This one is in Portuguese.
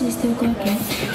sistema qualquer.